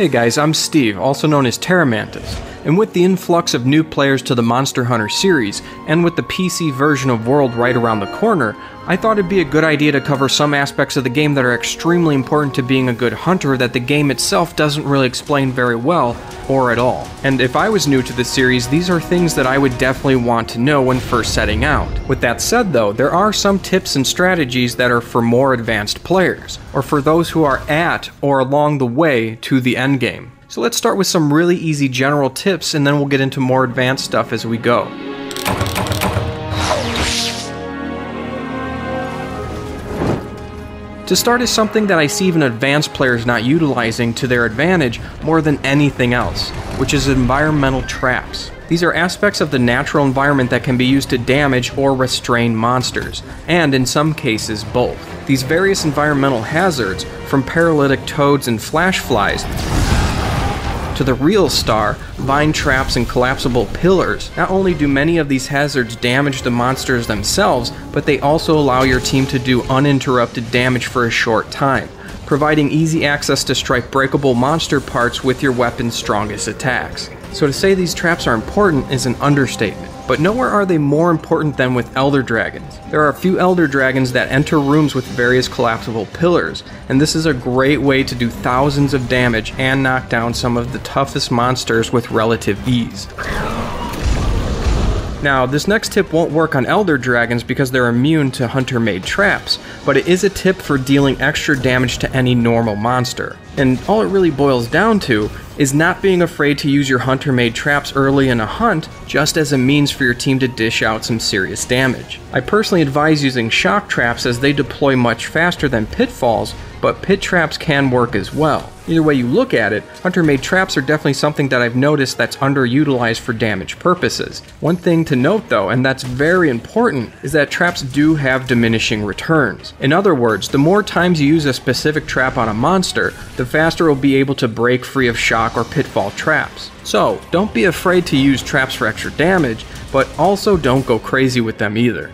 Hey guys, I'm Steve, also known as Terramantis. And with the influx of new players to the Monster Hunter series, and with the PC version of World right around the corner, I thought it'd be a good idea to cover some aspects of the game that are extremely important to being a good hunter that the game itself doesn't really explain very well, or at all. And if I was new to the series, these are things that I would definitely want to know when first setting out. With that said though, there are some tips and strategies that are for more advanced players, or for those who are at or along the way to the endgame. So let's start with some really easy general tips and then we'll get into more advanced stuff as we go. To start is something that I see even advanced players not utilizing to their advantage more than anything else, which is environmental traps. These are aspects of the natural environment that can be used to damage or restrain monsters, and in some cases both. These various environmental hazards, from paralytic toads and flash flies, to the real star, vine traps and collapsible pillars. Not only do many of these hazards damage the monsters themselves, but they also allow your team to do uninterrupted damage for a short time, providing easy access to strike breakable monster parts with your weapon's strongest attacks. So to say these traps are important is an understatement. But nowhere are they more important than with Elder Dragons. There are a few Elder Dragons that enter rooms with various collapsible pillars, and this is a great way to do thousands of damage and knock down some of the toughest monsters with relative ease. Now, this next tip won't work on Elder Dragons because they're immune to Hunter made traps, but it is a tip for dealing extra damage to any normal monster. And all it really boils down to is not being afraid to use your hunter made traps early in a hunt just as a means for your team to dish out some serious damage. I personally advise using shock traps as they deploy much faster than pitfalls, but pit traps can work as well. Either way you look at it, hunter made traps are definitely something that I've noticed that's underutilized for damage purposes. One thing to note though, and that's very important, is that traps do have diminishing returns. In other words, the more times you use a specific trap on a monster, the faster it will be able to break free of shock or pitfall traps. So, don't be afraid to use traps for extra damage, but also don't go crazy with them either.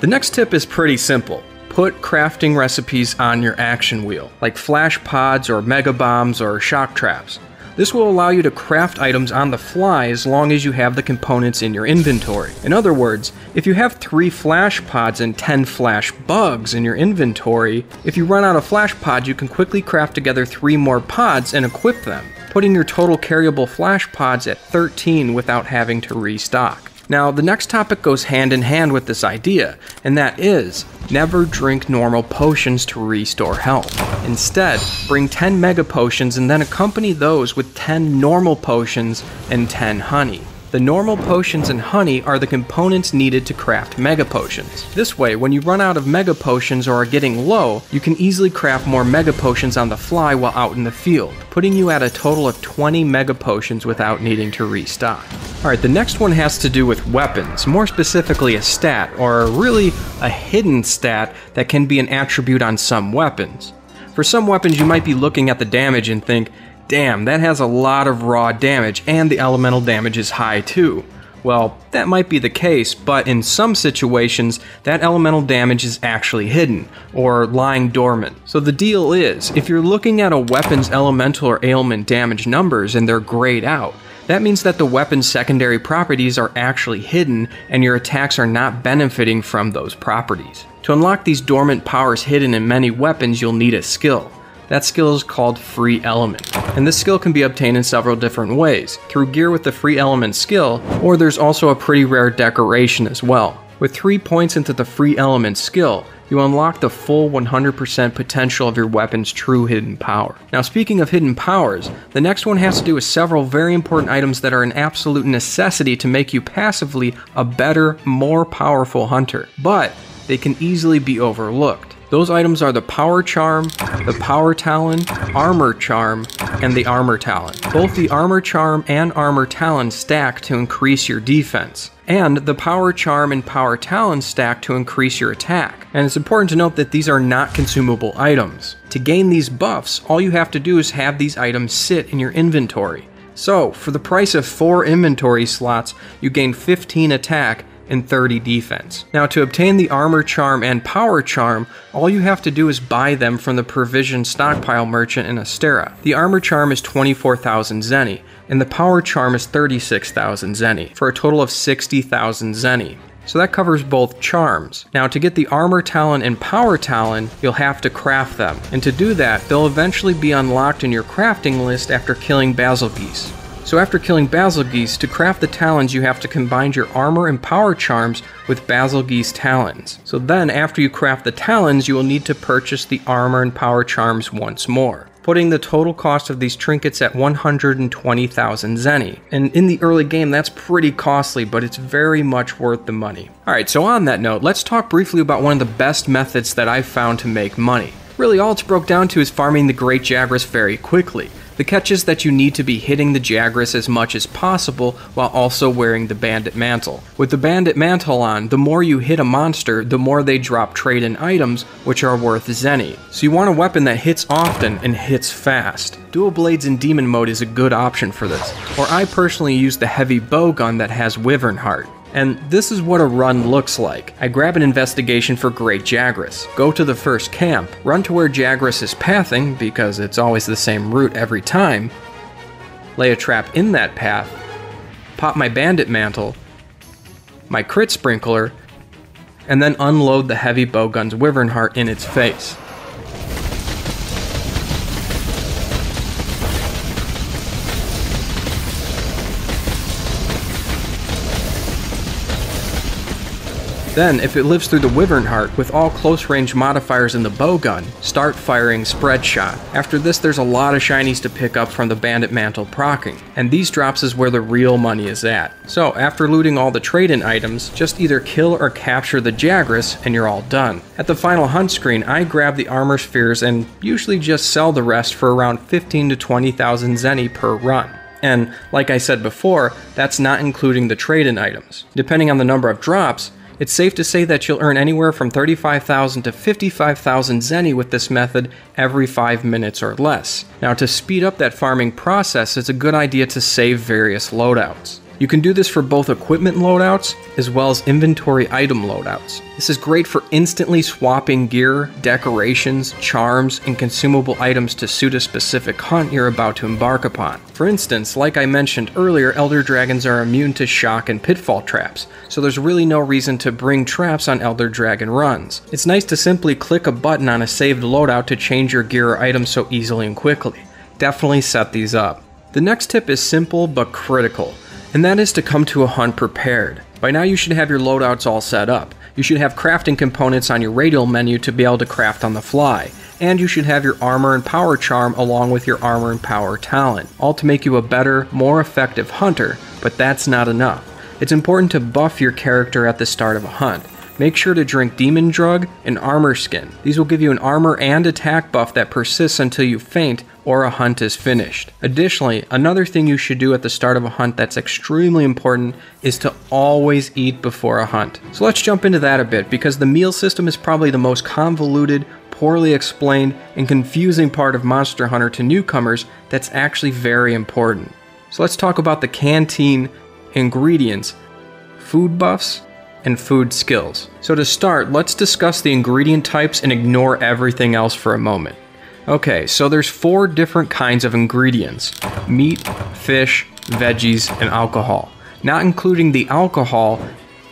The next tip is pretty simple. Put crafting recipes on your action wheel, like flash pods or mega bombs or shock traps. This will allow you to craft items on the fly as long as you have the components in your inventory. In other words, if you have 3 flash pods and 10 flash bugs in your inventory, if you run out of flash pods you can quickly craft together 3 more pods and equip them, putting your total carryable flash pods at 13 without having to restock. Now, the next topic goes hand in hand with this idea, and that is never drink normal potions to restore health. Instead, bring 10 mega potions and then accompany those with 10 normal potions and 10 honey. The normal potions and honey are the components needed to craft mega potions. This way, when you run out of mega potions or are getting low, you can easily craft more mega potions on the fly while out in the field, putting you at a total of 20 mega potions without needing to restock. Alright, the next one has to do with weapons, more specifically a stat, or really a hidden stat that can be an attribute on some weapons. For some weapons, you might be looking at the damage and think, Damn, that has a lot of raw damage, and the elemental damage is high too. Well, that might be the case, but in some situations, that elemental damage is actually hidden, or lying dormant. So the deal is, if you're looking at a weapon's elemental or ailment damage numbers and they're grayed out, that means that the weapon's secondary properties are actually hidden and your attacks are not benefiting from those properties. To unlock these dormant powers hidden in many weapons, you'll need a skill. That skill is called Free Element, and this skill can be obtained in several different ways, through gear with the Free Element skill, or there's also a pretty rare decoration as well. With 3 points into the Free Element skill, you unlock the full 100% potential of your weapon's true hidden power. Now speaking of hidden powers, the next one has to do with several very important items that are an absolute necessity to make you passively a better, more powerful hunter, but they can easily be overlooked. Those items are the Power Charm, the Power Talon, Armor Charm, and the Armor Talon. Both the Armor Charm and Armor Talon stack to increase your defense. And the Power Charm and Power Talon stack to increase your attack. And it's important to note that these are not consumable items. To gain these buffs, all you have to do is have these items sit in your inventory. So, for the price of 4 inventory slots, you gain 15 attack and 30 defense. Now, to obtain the Armor Charm and Power Charm, all you have to do is buy them from the Provision Stockpile Merchant in Astera. The Armor Charm is 24,000 Zenny, and the Power Charm is 36,000 Zenny, for a total of 60,000 Zenny. So that covers both charms. Now to get the Armor Talon and Power Talon, you'll have to craft them. And to do that, they'll eventually be unlocked in your crafting list after killing Bazelgeuse. So after killing Bazelgeuse, to craft the talons you have to combine your armor and power charms with Bazelgeuse talons. So then after you craft the talons, you will need to purchase the armor and power charms once more putting the total cost of these trinkets at 120,000 zenny. And in the early game, that's pretty costly, but it's very much worth the money. Alright, so on that note, let's talk briefly about one of the best methods that I've found to make money. Really, all it's broke down to is farming the Great Jagras very quickly. The catch is that you need to be hitting the Jagras as much as possible while also wearing the Bandit Mantle. With the Bandit Mantle on, the more you hit a monster, the more they drop trade-in items, which are worth Zenny. So you want a weapon that hits often and hits fast. Dual Blades in Demon mode is a good option for this, or I personally use the heavy bow gun that has Wyvern Heart. And this is what a run looks like. I grab an investigation for Great Jagras, go to the first camp, run to where Jagras is pathing, because it's always the same route every time, lay a trap in that path, pop my bandit mantle, my crit sprinkler, and then unload the heavy bowgun's wyvern heart in its face. Then, if it lives through the Wyvern Heart with all close range modifiers in the bowgun, start firing Spread Shot. After this, there's a lot of shinies to pick up from the Bandit Mantle procking, and these drops is where the real money is at. So, after looting all the trade-in items, just either kill or capture the Jagras and you're all done. At the final hunt screen, I grab the armor spheres and usually just sell the rest for around 15 to 20,000 zenny per run. And like I said before, that's not including the trade-in items. Depending on the number of drops, it's safe to say that you'll earn anywhere from 35,000 to 55,000 zenny with this method every 5 minutes or less. Now to speed up that farming process, it's a good idea to save various loadouts. You can do this for both equipment loadouts as well as inventory item loadouts. This is great for instantly swapping gear, decorations, charms, and consumable items to suit a specific hunt you're about to embark upon. For instance, like I mentioned earlier, Elder Dragons are immune to shock and pitfall traps, so there's really no reason to bring traps on Elder Dragon runs. It's nice to simply click a button on a saved loadout to change your gear or item so easily and quickly. Definitely set these up. The next tip is simple but critical and that is to come to a hunt prepared. By now you should have your loadouts all set up. You should have crafting components on your radial menu to be able to craft on the fly. And you should have your armor and power charm along with your armor and power talon, all to make you a better, more effective hunter, but that's not enough. It's important to buff your character at the start of a hunt. Make sure to drink Demon Drug and Armor Skin. These will give you an armor and attack buff that persists until you faint or a hunt is finished. Additionally, another thing you should do at the start of a hunt that's extremely important is to always eat before a hunt. So let's jump into that a bit because the meal system is probably the most convoluted, poorly explained, and confusing part of Monster Hunter to newcomers that's actually very important. So let's talk about the canteen ingredients, food buffs, and food skills. So to start, let's discuss the ingredient types and ignore everything else for a moment. Okay, so there's four different kinds of ingredients. Meat, fish, veggies, and alcohol. Not including the alcohol,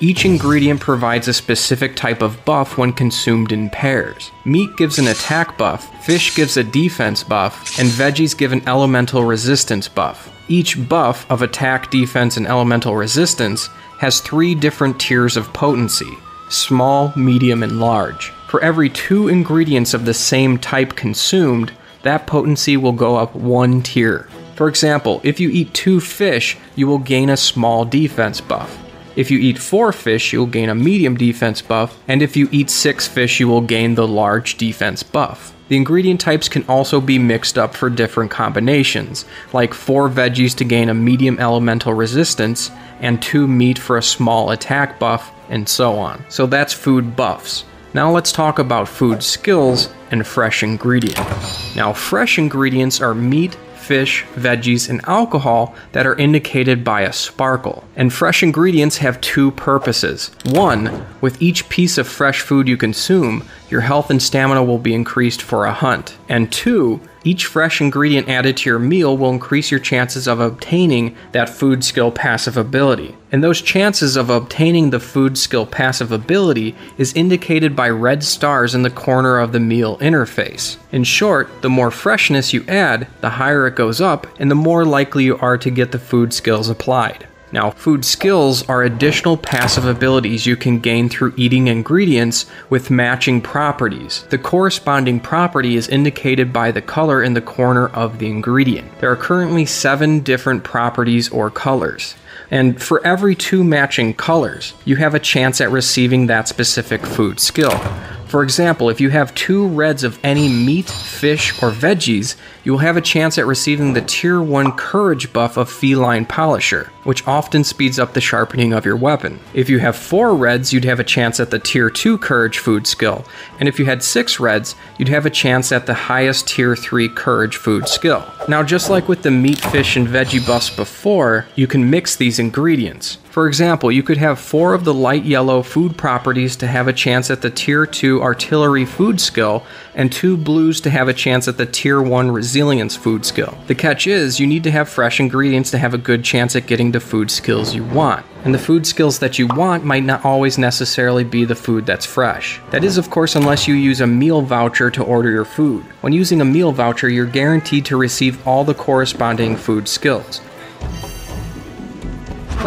each ingredient provides a specific type of buff when consumed in pairs. Meat gives an attack buff, fish gives a defense buff, and veggies give an elemental resistance buff. Each buff of attack, defense, and elemental resistance has three different tiers of potency small, medium, and large. For every two ingredients of the same type consumed, that potency will go up one tier. For example, if you eat two fish, you will gain a small defense buff. If you eat four fish, you'll gain a medium defense buff, and if you eat six fish, you will gain the large defense buff. The ingredient types can also be mixed up for different combinations, like 4 veggies to gain a medium elemental resistance, and 2 meat for a small attack buff, and so on. So that's food buffs. Now let's talk about food skills and fresh ingredients. Now fresh ingredients are meat, fish, veggies, and alcohol that are indicated by a sparkle. And fresh ingredients have two purposes. One, with each piece of fresh food you consume, your health and stamina will be increased for a hunt. And two, each fresh ingredient added to your meal will increase your chances of obtaining that food skill passive ability. And those chances of obtaining the food skill passive ability is indicated by red stars in the corner of the meal interface. In short, the more freshness you add, the higher it goes up, and the more likely you are to get the food skills applied. Now, food skills are additional passive abilities you can gain through eating ingredients with matching properties. The corresponding property is indicated by the color in the corner of the ingredient. There are currently seven different properties or colors. And for every two matching colors, you have a chance at receiving that specific food skill. For example, if you have two reds of any meat, fish, or veggies, you will have a chance at receiving the Tier 1 Courage buff of Feline Polisher, which often speeds up the sharpening of your weapon. If you have four reds, you'd have a chance at the Tier 2 Courage food skill, and if you had six reds, you'd have a chance at the highest Tier 3 Courage food skill. Now, just like with the meat, fish, and veggie buffs before, you can mix these ingredients. For example, you could have four of the light yellow food properties to have a chance at the Tier 2 Artillery food skill, and two blues to have a chance at the Tier 1 Resilience food skill. The catch is, you need to have fresh ingredients to have a good chance at getting the food skills you want. And the food skills that you want might not always necessarily be the food that's fresh. That is, of course, unless you use a meal voucher to order your food. When using a meal voucher, you're guaranteed to receive all the corresponding food skills.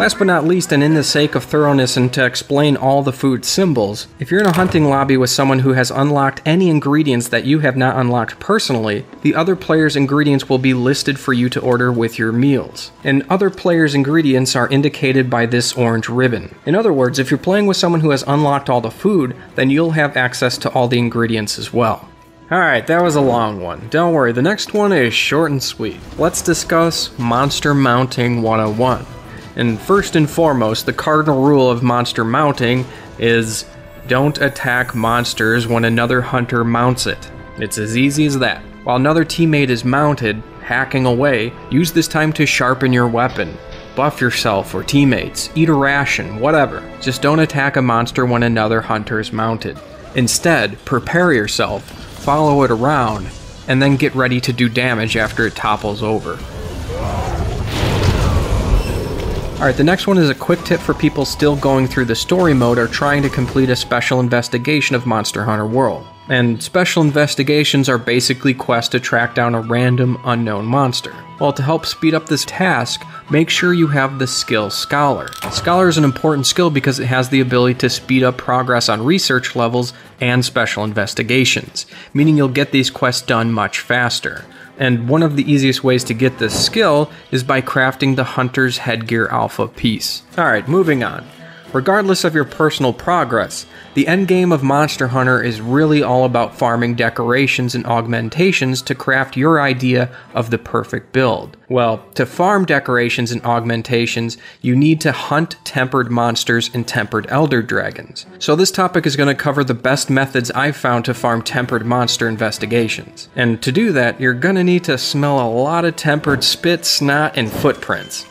Last but not least, and in the sake of thoroughness and to explain all the food symbols, if you're in a hunting lobby with someone who has unlocked any ingredients that you have not unlocked personally, the other player's ingredients will be listed for you to order with your meals. And other players' ingredients are indicated by this orange ribbon. In other words, if you're playing with someone who has unlocked all the food, then you'll have access to all the ingredients as well. Alright, that was a long one. Don't worry, the next one is short and sweet. Let's discuss Monster Mounting 101. And first and foremost, the cardinal rule of monster mounting is don't attack monsters when another hunter mounts it. It's as easy as that. While another teammate is mounted, hacking away, use this time to sharpen your weapon. Buff yourself or teammates, eat a ration, whatever. Just don't attack a monster when another hunter is mounted. Instead, prepare yourself, follow it around, and then get ready to do damage after it topples over. Alright, the next one is a quick tip for people still going through the story mode or trying to complete a special investigation of Monster Hunter World. And special investigations are basically quests to track down a random unknown monster. Well, to help speed up this task, make sure you have the skill Scholar. Scholar is an important skill because it has the ability to speed up progress on research levels and special investigations, meaning you'll get these quests done much faster. And one of the easiest ways to get this skill is by crafting the Hunter's Headgear Alpha piece. Alright, moving on. Regardless of your personal progress, the endgame of Monster Hunter is really all about farming decorations and augmentations to craft your idea of the perfect build. Well, to farm decorations and augmentations, you need to hunt tempered monsters and tempered elder dragons. So this topic is going to cover the best methods I've found to farm tempered monster investigations. And to do that, you're going to need to smell a lot of tempered spit, snot, and footprints.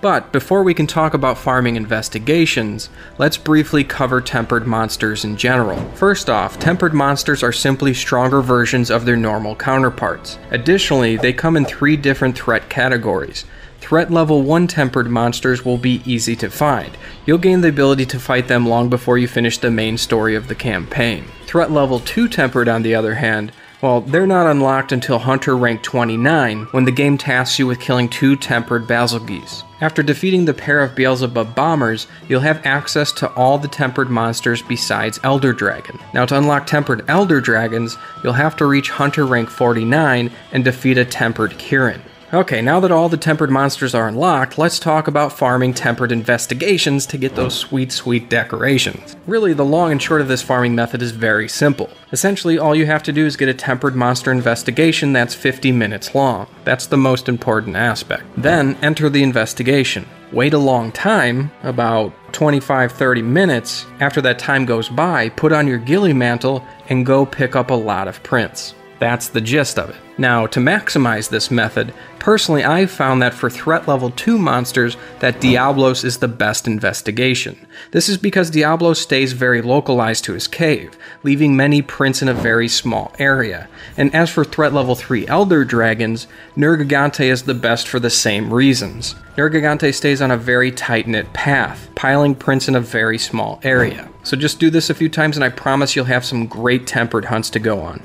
But before we can talk about farming investigations, let's briefly cover tempered monsters in general. First off, tempered monsters are simply stronger versions of their normal counterparts. Additionally, they come in three different threat categories. Threat level 1 tempered monsters will be easy to find. You'll gain the ability to fight them long before you finish the main story of the campaign. Threat level 2 tempered, on the other hand, well, they're not unlocked until Hunter rank 29, when the game tasks you with killing two tempered Bazelgeuse. After defeating the pair of Beelzebub bombers, you'll have access to all the tempered monsters besides Elder Dragon. Now to unlock tempered Elder Dragons, you'll have to reach Hunter rank 49 and defeat a tempered Kirin. Okay, now that all the tempered monsters are unlocked, let's talk about farming tempered investigations to get those sweet, sweet decorations. Really, the long and short of this farming method is very simple. Essentially, all you have to do is get a tempered monster investigation that's 50 minutes long. That's the most important aspect. Then, enter the investigation. Wait a long time, about 25 30 minutes. After that time goes by, put on your ghillie mantle and go pick up a lot of prints. That's the gist of it. Now, to maximize this method, personally I've found that for threat level 2 monsters that Diablos is the best investigation. This is because Diablos stays very localized to his cave, leaving many prints in a very small area. And as for threat level 3 Elder Dragons, Nergigante is the best for the same reasons. Nergigante stays on a very tight-knit path, piling prints in a very small area. So just do this a few times and I promise you'll have some great tempered hunts to go on.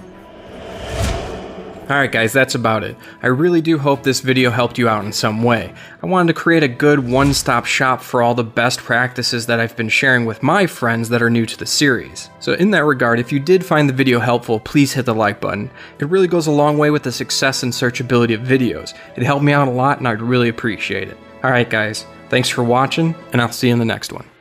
Alright guys, that's about it. I really do hope this video helped you out in some way. I wanted to create a good one-stop shop for all the best practices that I've been sharing with my friends that are new to the series. So in that regard, if you did find the video helpful, please hit the like button. It really goes a long way with the success and searchability of videos. It helped me out a lot and I'd really appreciate it. Alright guys, thanks for watching, and I'll see you in the next one.